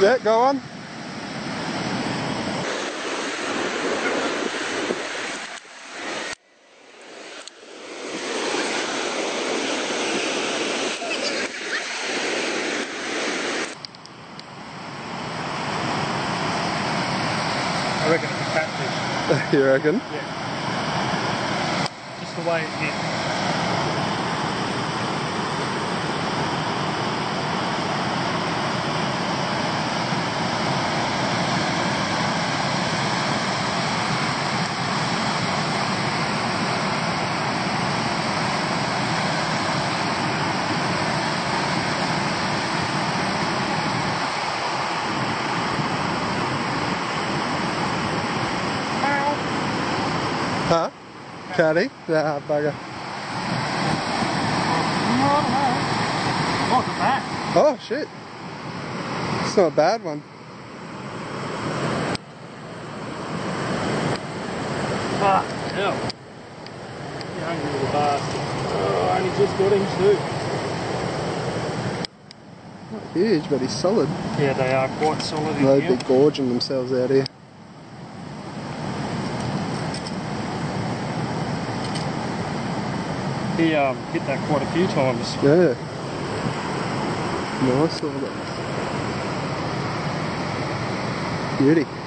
Yeah, go on. I reckon it's a catfish. you reckon? Yeah. Just the way it hit. Huh? Caddy? Nah, bugger. Oh. Oh, shit. It's not a bad one. Ah, hell. You're hungry little bastard. Oh, I only just got him too. Not huge, but he's solid. Yeah, they are quite solid in They'd be gorging themselves out here. He um, hit that quite a few times. Yeah. Nice. Beauty.